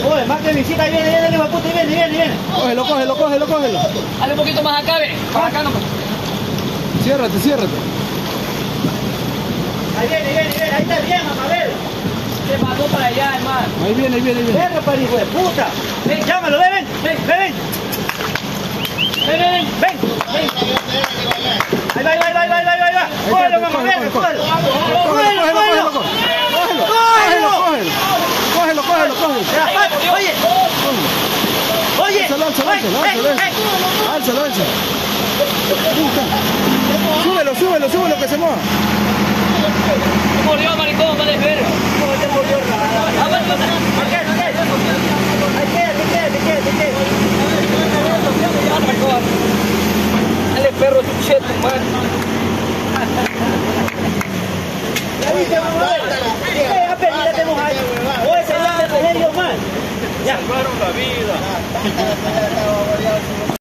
Dale, visita, ahí viene, viene, viene, puta, ahí viene, viene, viene. Cógelo, cógelo, cógelo, cógelo. Dale un poquito más acá, ve. Para acá no. Ciérrate, ciérrate. Ahí viene, viene, viene, ahí está bien, mamá, ver. Se mandó para allá, hermano. Ahí viene, ahí viene, ahí viene. Para hijo de puta. Ven, llámalo, ven, ven, ven, ven, ven. Ven, ven, ven, ven. Ahí va, ahí va, ahí va, ahí va, ahí va. Cógelo, mamá, cógelo. Cógelo, cógelo, cógelo, cógelo. Cógelo, cógelo, cógelo, cógelo, cógelo. Ya, Oye, oye. Álzalo, álzalo, álzalo, álzalo. Súbelo, súbelo, súbelo que se mueva. Murió, maricón, vale verga. Quédate. Dale, perro, tu cheto, hermano. Ya viste, mamá. Eh, apenas ya tenemos ahí. Oye, se va a tener yo más. Ya. Salvaron la vida.